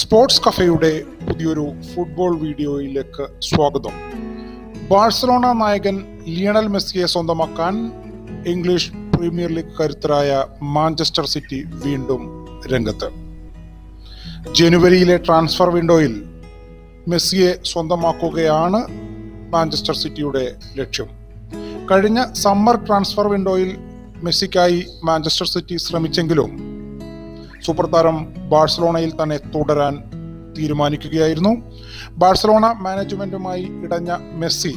Sports കഫയുടെ പുതിയൊരു football വീഡിയോയിലേക്ക് സ്വാഗതം. ബാഴ്സലോണ നായകൻ ലിയണൽ മെസ്സിയെ സ്വന്തമാക്കാൻ ഇംഗ്ലീഷ് പ്രീമിയർ ലീഗ് കരുത്തരായ മാഞ്ചസ്റ്റർ സിറ്റി വീണ്ടും രംഗത്ത്. ജനുവരിയിലെ ട്രാൻസ്ഫർ വിൻഡോയിൽ മെസ്സിയെ സ്വന്തമാക്കുകയാണ് മാഞ്ചസ്റ്റർ സിറ്റിയുടെ ലക്ഷ്യം. കഴിഞ്ഞ സമ്മർ ട്രാൻസ്ഫർ വിൻഡോയിൽ മെസ്സിക്കായി മാഞ്ചസ്റ്റർ സിറ്റി ശ്രമിച്ചെങ്കിലും സൂപ്പർ താരം ബാഴ്സലോണയിൽ തന്നെ തുടരാൻ തീരുമാനിക്കുകയായിരുന്നു. ബാഴ്സലോണ മാനേജ്മെന്റുമായി ഇടഞ്ഞ മെസ്സി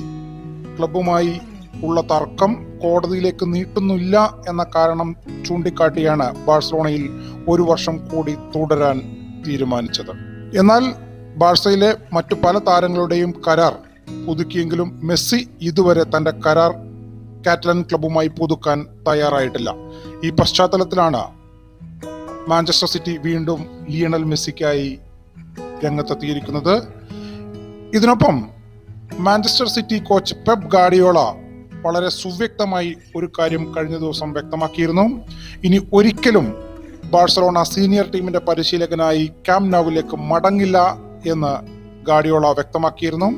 ക്ലബുമായി ഉള്ള തർക്കം കോടതിയിലേക്ക് നീട്ടുന്നില്ല എന്ന കാരണം ചൂണ്ടിക്കാട്ടിയാണ് ബാഴ്സലോണയിൽ ഒരു വർഷം കൂടി തുടരാൻ തീരുമാനിച്ചത്. എന്നാൽ ബാഴ്സയിലെ മറ്റു പല താരങ്ങളുടെയും കരാർ പുതുക്കിയെങ്കിലും മെസ്സി ഇതുവരെ തന്റെ കരാർ കാറ്റലൻ ക്ലബുമായി പുതുക്കാൻ തയ്യാറായിട്ടില്ല. ഈ പശ്ചാത്തലത്തിലാണ് മാഞ്ചസ്റ്റർ സിറ്റി വീണ്ടും ലിയണൽ മെസ്സിക്കായി രംഗത്തെത്തിയിരിക്കുന്നത്. ഇതിനൊപ്പം Manchester City coach Pep Guardiola വളരെ സുവ്യക്തമായി ഒരു കാര്യം കഴിഞ്ഞ ദിവസം വ്യക്തമാക്കിയിരുന്നു. ഇനി ഒരിക്കലും ബാഴ്സലോണ സീനിയർ ടീമിന്റെ പരിശീലകനായി ക്യാം നൌവിലേക്ക് മടങ്ങില്ല എന്ന് ഗാഡിയോള വ്യക്തമാക്കിയിരുന്നു.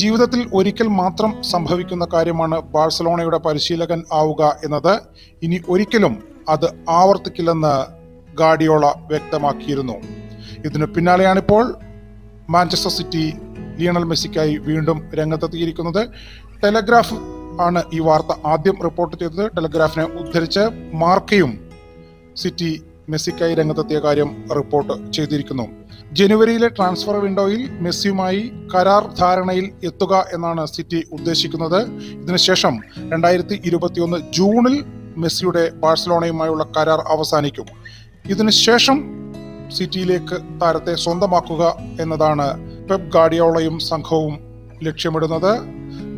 ജീവിതത്തിൽ ഒരിക്കൽ മാത്രം സംഭവിക്കുന്ന കാര്യമാണ് ബാഴ്സലോണയുടെ പരിശീലകൻ ആവുക എന്നത്. ഇനി ഒരിക്കലും അത് ആവർത്തിക്കില്ലെന്ന് ഗാഡിയോള വ്യക്തമാക്കിയിരുന്നു. ഇതിനു പിന്നാലെയാണിപ്പോൾ മാഞ്ചസ്റ്റർ സിറ്റി ലിയണൽ മെസ്സിക്കായി വീണ്ടും രംഗത്തെത്തിയിരിക്കുന്നത്. ടെലഗ്രാഫ് ആണ് ഈ വാർത്ത ആദ്യം റിപ്പോർട്ട് ചെയ്തത്. ടെലഗ്രാഫിനെ ഉദ്ധരിച്ച് മാർക്കയും സിറ്റി മെസ്സിക്കായി രംഗത്തെത്തിയ കാര്യം റിപ്പോർട്ട് ചെയ്തിരിക്കുന്നു. ജനുവരിയിലെ ട്രാൻസ്ഫർ വിൻഡോയിൽ മെസ്സിയുമായി കരാർ ധാരണയിൽ എത്തുക എന്നാണ് സിറ്റി ഉദ്ദേശിക്കുന്നത്. ഇതിനുശേഷം രണ്ടായിരത്തി ഇരുപത്തിയൊന്ന് ജൂണിൽ മെസ്സിയുടെ ബാഴ്സലോണയുമായുള്ള കരാർ അവസാനിക്കും. ഇതിനുശേഷം സിറ്റിയിലേക്ക് താരത്തെ സ്വന്തമാക്കുക എന്നതാണ് പെപ് ഗാഡിയോളയും സംഘവും ലക്ഷ്യമിടുന്നത്.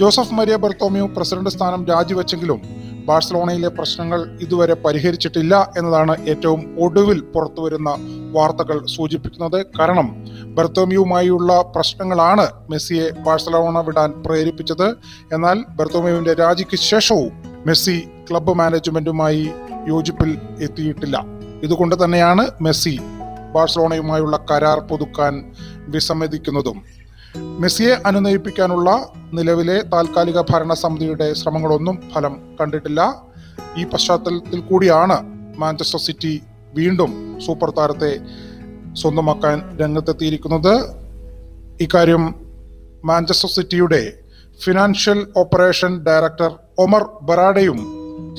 ജോസഫ് മരിയ ബർത്തോമിയോ പ്രസിഡന്റ് സ്ഥാനം രാജിവെച്ചെങ്കിലും ബാഴ്സലോണയിലെ പ്രശ്നങ്ങൾ ഇതുവരെ പരിഹരിച്ചിട്ടില്ല എന്നതാണ് ഏറ്റവും ഒടുവിൽ പുറത്തുവരുന്ന വാർത്തകൾ സൂചിപ്പിക്കുന്നത്. കാരണം ബെർത്തോമിയുമായുള്ള പ്രശ്നങ്ങളാണ് മെസ്സിയെ ബാഴ്സലോണ വിടാൻ പ്രേരിപ്പിച്ചത്. എന്നാൽ ബെർത്തോമിയുവിന്റെ രാജിക്ക് ശേഷവും മെസ്സി ക്ലബ്ബ് മാനേജ്മെന്റുമായി യോജിപ്പിൽ എത്തിയിട്ടില്ല. ഇതുകൊണ്ട് തന്നെയാണ് മെസ്സി ബാഴ്സലോണയുമായുള്ള കരാർ പുതുക്കാൻ വിസമ്മതിക്കുന്നതും. മെസ്സിയെ അനുനയിപ്പിക്കാനുള്ള നിലവിലെ താൽക്കാലിക ഭരണസമിതിയുടെ ശ്രമങ്ങളൊന്നും ഫലം കണ്ടിട്ടില്ല. ഈ പശ്ചാത്തലത്തിൽ കൂടിയാണ് മാഞ്ചസ്റ്റർ സിറ്റി വീണ്ടും സൂപ്പർ താരത്തെ സ്വന്തമാക്കാൻ രംഗത്തെത്തിയിരിക്കുന്നത്. ഇക്കാര്യം മാഞ്ചസ്റ്റർ സിറ്റിയുടെ ഫിനാൻഷ്യൽ ഓപ്പറേഷൻ ഡയറക്ടർ ഒമർ ബറാഡയും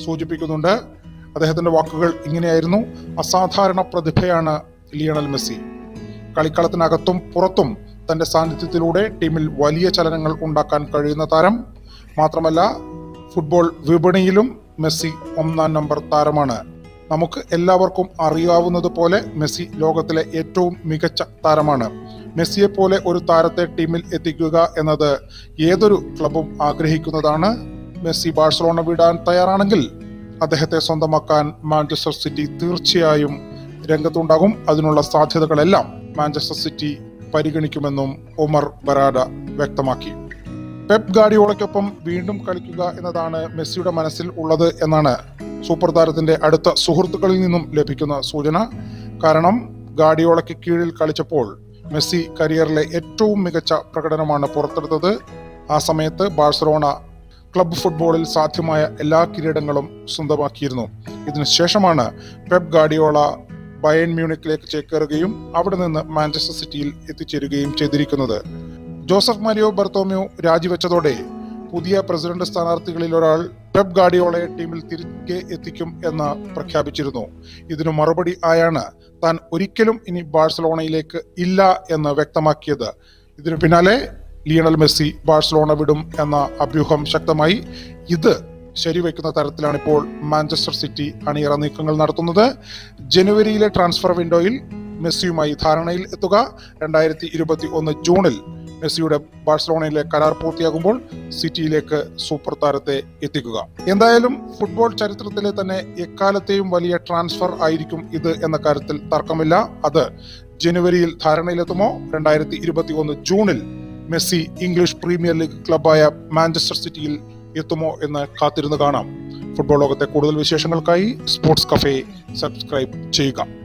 സൂചിപ്പിക്കുന്നുണ്ട്. അദ്ദേഹത്തിന്റെ വാക്കുകൾ ഇങ്ങനെയായിരുന്നു. അസാധാരണ പ്രതിഭയാണ് ലിയണൽ മെസ്സി. കളിക്കളത്തിനകത്തും പുറത്തും തന്റെ സാന്നിധ്യത്തിലൂടെ ടീമിൽ വലിയ ചലനങ്ങൾ ഉണ്ടാക്കാൻ കഴിയുന്ന താരം. മാത്രമല്ല ഫുട്ബോൾ വിപണിയിലും മെസ്സി ഒന്നാം നമ്പർ താരമാണ്. നമുക്ക് എല്ലാവർക്കും അറിയാവുന്നത് പോലെ മെസ്സി ലോകത്തിലെ ഏറ്റവും മികച്ച താരമാണ്. മെസ്സിയെ പോലെ ഒരു താരത്തെ ടീമിൽ എത്തിക്കുക എന്നത് ഏതൊരു ക്ലബും ആഗ്രഹിക്കുന്നതാണ്. മെസ്സി ബാഴ്സലോണ വിടാൻ തയ്യാറാണെങ്കിൽ അദ്ദേഹത്തെ സ്വന്തമാക്കാൻ മാഞ്ചസ്റ്റർ സിറ്റി തീർച്ചയായും രംഗത്തുണ്ടാകും. അതിനുള്ള സാധ്യതകളെല്ലാം മാഞ്ചസ്റ്റർ സിറ്റി പരിഗണിക്കുമെന്നും ഉമർ ബരാഡ വ്യക്തമാക്കി. പെപ് ഗാഡിയോളയ്ക്കൊപ്പം വീണ്ടും കളിക്കുക എന്നതാണ് മെസ്സിയുടെ മനസ്സിൽ ഉള്ളത് എന്നാണ് സൂപ്പർ താരത്തിന്റെ അടുത്ത സുഹൃത്തുക്കളിൽ നിന്നും ലഭിക്കുന്ന സൂചന. കാരണം ഗാഡിയോളയ്ക്ക് കീഴിൽ കളിച്ചപ്പോൾ മെസ്സി കരിയറിലെ ഏറ്റവും മികച്ച പ്രകടനമാണ് പുറത്തെടുത്തത്. ആ സമയത്ത് ബാഴ്സലോണ ക്ലബ്ബ് ഫുട്ബോളിൽ സാധ്യമായ എല്ലാ കിരീടങ്ങളും സ്വന്തമാക്കിയിരുന്നു. ഇതിനുശേഷമാണ് പെപ് ഗാഡിയോള ബയൺ മ്യൂണിക്കിലേക്ക് ചേക്കേറുകയും അവിടെ നിന്ന് മാഞ്ചസ്റ്റർ സിറ്റിയിൽ എത്തിച്ചേരുകയും ചെയ്തിരിക്കുന്നത്. ജോസഫ് മരിയോ ബർത്തോമിയോ രാജിവെച്ചതോടെ പുതിയ പ്രസിഡന്റ് സ്ഥാനാർത്ഥികളിൽ ഒരാൾ പെപ് ഗാഡിയോളയെ ടീമിൽ തിരികെ എത്തിക്കും എന്ന് പ്രഖ്യാപിച്ചിരുന്നു. ഇതിനു മറുപടി ആയാണ് താൻ ഒരിക്കലും ഇനി ബാഴ്സലോണയിലേക്ക് ഇല്ല എന്ന് വ്യക്തമാക്കിയത്. ഇതിനു പിന്നാലെ ലിയണൽ മെസ്സി ബാഴ്സലോണ വിടും എന്ന അഭ്യൂഹം ശക്തമായി. ഇത് ശരിവയ്ക്കുന്ന തരത്തിലാണ് ഇപ്പോൾ മാഞ്ചസ്റ്റർ സിറ്റി അണിയറ നീക്കങ്ങൾ നടത്തുന്നത്. ജനുവരിയിലെ ട്രാൻസ്ഫർ വിൻഡോയിൽ മെസ്സിയുമായി ധാരണയിൽ എത്തുക. രണ്ടായിരത്തി ഇരുപത്തി ഒന്ന് ജൂണിൽ മെസ്സിയുടെ ബാഴ്സലോണയിലെ കരാർ പൂർത്തിയാകുമ്പോൾ സിറ്റിയിലേക്ക് സൂപ്പർ താരത്തെ എത്തിക്കുക. എന്തായാലും ഫുട്ബോൾ ചരിത്രത്തിലെ തന്നെ എക്കാലത്തെയും വലിയ ട്രാൻസ്ഫർ ആയിരിക്കും ഇത് എന്ന കാര്യത്തിൽ തർക്കമില്ല. അത് ജനുവരിയിൽ ധാരണയിലെത്തുമോ? രണ്ടായിരത്തി ഇരുപത്തി ഒന്ന് ജൂണിൽ മെസ്സി ഇംഗ്ലീഷ് പ്രീമിയർ ലീഗ് ക്ലബായ മാഞ്ചസ്റ്റർ സിറ്റിയിൽ എത്തുമോ എന്ന് കാത്തിരുന്ന് കാണാം. ഫുട്ബോൾ ലോകത്തെ കൂടുതൽ വിശേഷങ്ങൾക്കായി സ്പോർട്സ് കഫേ സബ്സ്ക്രൈബ് ചെയ്യുക.